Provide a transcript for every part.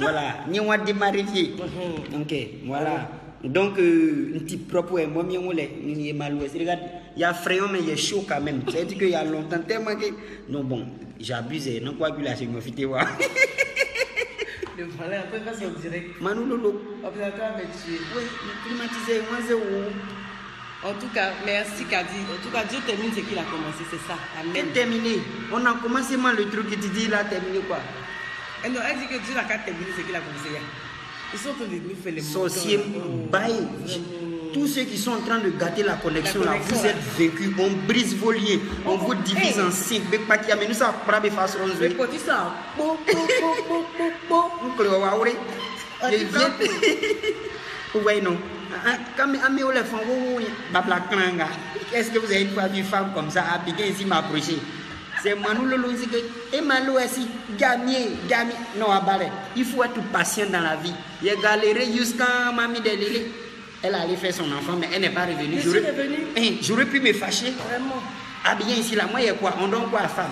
Voilà, ni on démarrer vie. Mhm. Ok, voilà. Donc, euh, un petit propre, moi, on est, il est mal Regarde, il y a Fréon, mais il est chaud quand même. Veut dire qu'il y a longtemps, tellement que. Non, bon, abusé. Non, quoi que là, c'est me fait voir. Le voilà, après, passe en direct. Manu Lolo. Observateur m'a tué. Oui, climatisé, moi, c'est où En tout cas, merci Kadi. En tout cas, Dieu termine ce qu'il a commencé, c'est ça. Amen. Terminé On a commencé mal le truc et tu dis, il a terminé quoi Non, elle dit que Dieu n'a qu'à terminer ce qu'il a commencé. Ils sont en train de nous faire les Sorcier, montants, là. Oh, bail. Tous ceux qui sont en train de gâter la connexion, La là, connexion, vous là. êtes vécus. On brise vos liens. On vous divise Hey. en cinq. Mais pas qu'il y a, nous, ça ça. Waouri. Ah, Je viens. Oui, non. Ah, Comme Amé oui, oui, Babla. Est-ce que vous avez une fois vu une femme comme ça appliquer ici m'approcher? C'est Manu Lolo ici que. Et Malou ici, gamier, gamier. Non, abalé. Il faut être patient dans la vie. Il a galéré jusqu'à Mamie de Lélé. Elle allait faire son enfant, mais elle n'est pas revenue. Je suis J'aurais- pu me fâcher. Vraiment. Ah bien ici, là, moi, il y a quoi? On donne quoi à femme?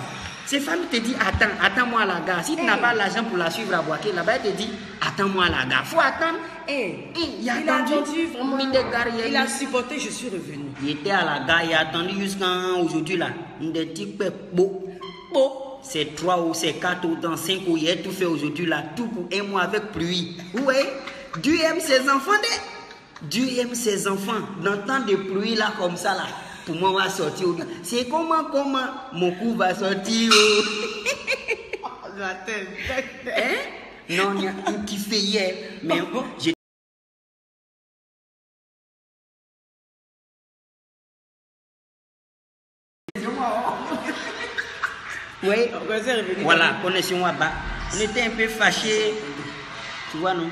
Ces femmes te disent, attends, attends-moi à la gare. Si tu n'as Hey. pas l'argent pour la suivre à Boaké, là-bas, elle te dit, attends-moi à la gare. faut attendre. Eh, Eh, il a il a attendu. vraiment. Il a Il eu- a supporté, je suis revenu. Il était à la gare, il a attendu jusqu'à aujourd'hui, là. Il a dit, beau. Bon. C'est trois ou c'est quatre ou dans cinq ou il a tout fait aujourd'hui, là. Tout pour un mois avec pluie. Oui, Dieu aime ses enfants. Dieu aime ses enfants. Dans temps de pluie, là, comme ça, là. Pour moi, on va sortir. C'est comment, comment mon cou va sortir. oh? La tête. Hein? Non, il y a un qui fait hier. Mais j'ai Oui, voilà, là-bas. On était un peu fâchés. Tu vois, non?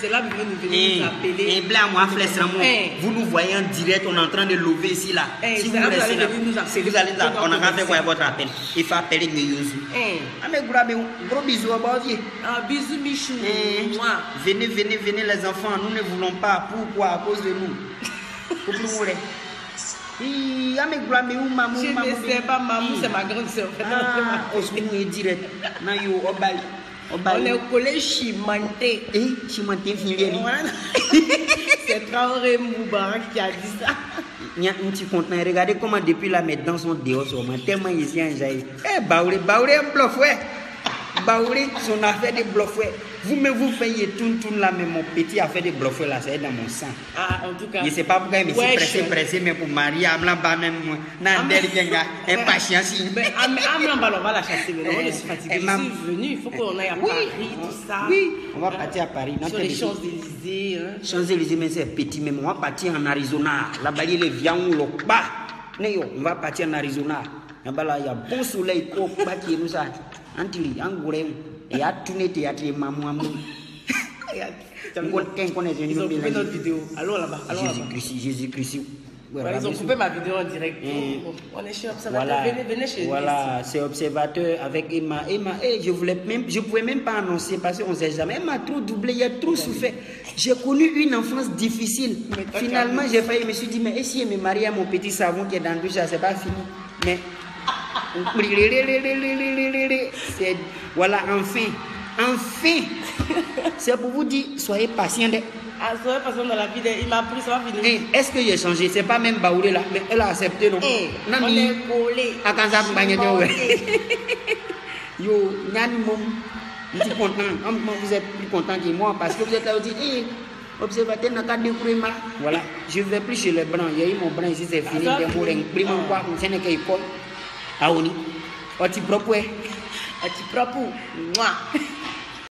C'est là qu'ils vont nous venir Et, nous appeler. et blanc, moi. Eh. Vous nous voyez en direct, on est en train de lever ici, là. Eh, si vous là que vous restez allez là, nous appeler. vous allez là, Nous on a appeler. fait quoi votre appel? Il faut appeler. Eh. Ah, mais gros, bisous, bon, vieux. Ah, bisous, Michou. Eh, Moi. Venez, venez, venez les enfants, nous ne voulons pas. Pourquoi? À cause de nous. Pour. Hi, ah, Je ne sais pas, maman, c'est ma grande soeur. Ah, Osmou est direct. Na yo, obay. On est au collège Chimanté. Eh, fini. Voilà. C'est Traoré Moubarak qui a dit ça. Nya un petit content. Regardez comment depuis là mes dents sont dehors. Tellement ici en jaillit. Eh, Baoulé, Baoulé, un bluff, ouais. Baoulé, son affaire de bluff, ouais. Vous faites tout, tout là, mais mon petit affaire de bluff, là, c'est dans mon sang. Ah, en tout cas. Je sais pas pourquoi Ouais, suis pressé, pressé, mais pour Marie, Amla, pas même moi. Ah, Nan, mais- del, genga, impatience. Mais Am- Amlan, bah, on va la chasser. Mais Eh, suis fatiguée. eh, Je mam- suis venue. Il faut qu'on aille à. Paris, tout ça. Oui, on va partir à Paris. Sur les. Champs-Élysées. Hein. Champs-Élysées, mais c'est petit, mais on va partir en Arizona. Là-bas, il y a les viandes, le bas. Mais on va partir en Arizona. Là-bas, là, il y a bon soleil, quoi, qui est nous ça. Antili, Ils ont coupé notre vidéo. Allons là-bas. Jésus-Christ, Jésus-Christ. Ouais, ils ont coupé ma vidéo en direct. Eh. On est chez Observateur. Voilà, Venez, venez chez voilà c'est observateur avec Emma. Emma, eh, je voulais même, je pouvais même pas annoncer parce qu'on sait jamais. Elle m'a trop doublé, il a trop souffert. J'ai connu une enfance difficile. Finalement, j'ai failli, je me suis dit, mais si je me marie à mon petit savon qui est dans le douche, c'est pas fini. Mais voilà, enfin, enfin. C'est pour vous dire, soyez patient. Ah, soyez patient dans la vie. Il m'a pris, ça va finir. Eh, Est-ce que j'ai changé? C'est pas même Baoulé là, mais elle a accepté non? Eh, on est de ouais. Chimanté. Yo, Nyani Mom, je suis content. Vous êtes plus content que moi parce que vous êtes là, vous dites, hé, observateur n'a qu'à découvrir ma. Voilà, je ne vais plus chez les blancs. Il y a eu mon blanc ici, c'est fini. Ah, Des mots, fini. primo quoi, on sait qu'il y a école. Ah, on y. Oh, tu